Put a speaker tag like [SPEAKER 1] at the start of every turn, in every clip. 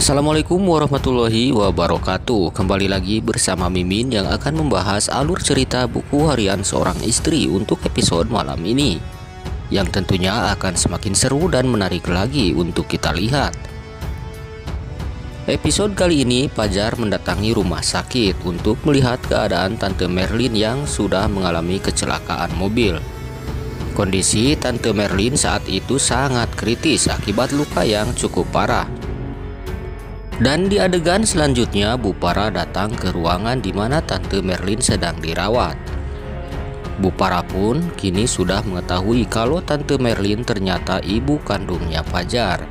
[SPEAKER 1] Assalamualaikum warahmatullahi wabarakatuh. Kembali lagi bersama Mimin yang akan membahas alur cerita buku harian seorang istri untuk episode malam ini Yang tentunya akan semakin seru dan menarik lagi untuk kita lihat. Episode kali ini Pajar mendatangi rumah sakit untuk melihat keadaan Tante Merlin yang sudah mengalami kecelakaan mobil. Kondisi Tante Merlin saat itu sangat kritis akibat luka yang cukup parah dan di adegan selanjutnya, Bupara datang ke ruangan di mana Tante Merlin sedang dirawat. Bupara pun kini sudah mengetahui kalau Tante Merlin ternyata ibu kandungnya Pajar.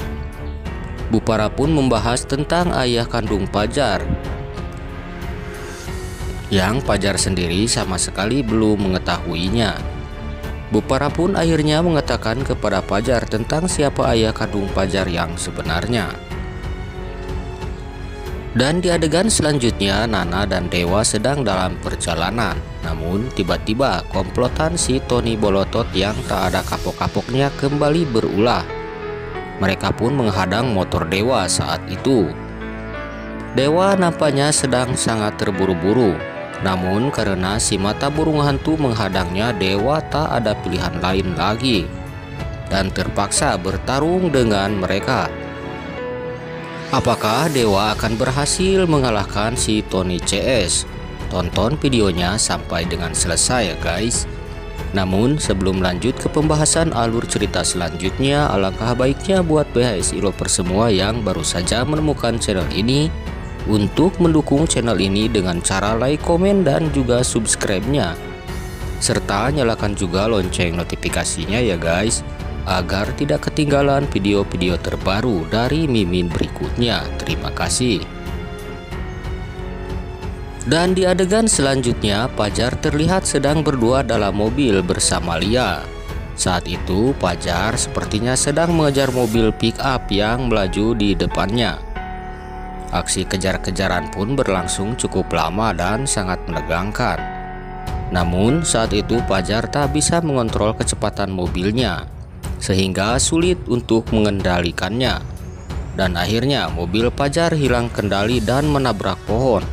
[SPEAKER 1] Bupara pun membahas tentang ayah kandung Pajar. Yang Pajar sendiri sama sekali belum mengetahuinya. Bupara pun akhirnya mengatakan kepada Pajar tentang siapa ayah kandung Pajar yang sebenarnya. Dan di adegan selanjutnya Nana dan Dewa sedang dalam perjalanan. Namun tiba-tiba komplotan si Tony Bolotot yang tak ada kapok-kapoknya kembali berulah. Mereka pun menghadang motor Dewa saat itu. Dewa nampaknya sedang sangat terburu-buru. Namun karena si mata burung hantu menghadangnya Dewa tak ada pilihan lain lagi. Dan terpaksa bertarung dengan mereka Apakah Dewa akan berhasil mengalahkan si Tony CS? Tonton videonya sampai dengan selesai ya guys. Namun sebelum lanjut ke pembahasan alur cerita selanjutnya, alangkah baiknya buat BHSI lover semua yang baru saja menemukan channel ini untuk mendukung channel ini dengan cara like, komen, dan juga subscribe-nya. Serta nyalakan juga lonceng notifikasinya ya guys agar tidak ketinggalan video-video terbaru dari Mimin berikutnya. Terima kasih. Dan di adegan selanjutnya, Pajar terlihat sedang berdua dalam mobil bersama Lia. Saat itu, Pajar sepertinya sedang mengejar mobil pick up yang melaju di depannya. Aksi kejar-kejaran pun berlangsung cukup lama dan sangat menegangkan. Namun, saat itu Pajar tak bisa mengontrol kecepatan mobilnya sehingga sulit untuk mengendalikannya. Dan akhirnya mobil Pajar hilang kendali dan menabrak pohon.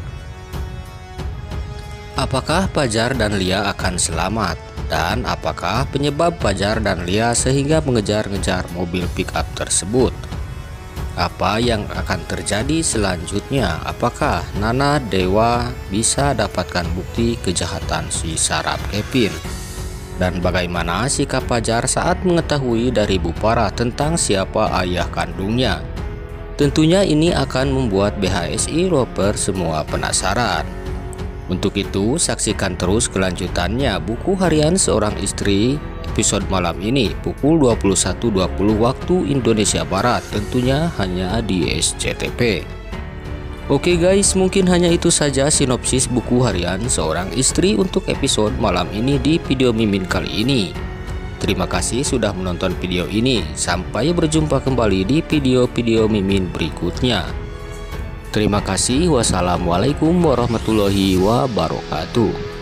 [SPEAKER 1] Apakah Pajar dan Lia akan selamat? Dan apakah penyebab Pajar dan Lia sehingga mengejar-ngejar mobil pickup tersebut? Apa yang akan terjadi selanjutnya? Apakah Nana Dewa bisa dapatkan bukti kejahatan si Sarap Kevin? Dan bagaimana sikap Pajar saat mengetahui dari Bupara tentang siapa ayah kandungnya. Tentunya ini akan membuat BHSI Roper semua penasaran. Untuk itu, saksikan terus kelanjutannya buku harian seorang istri episode malam ini pukul 21.20 waktu Indonesia Barat tentunya hanya di SCTP. Oke guys, mungkin hanya itu saja sinopsis buku harian seorang istri untuk episode malam ini di video Mimin kali ini. Terima kasih sudah menonton video ini. Sampai berjumpa kembali di video-video Mimin berikutnya. Terima kasih. Wassalamualaikum warahmatullahi wabarakatuh.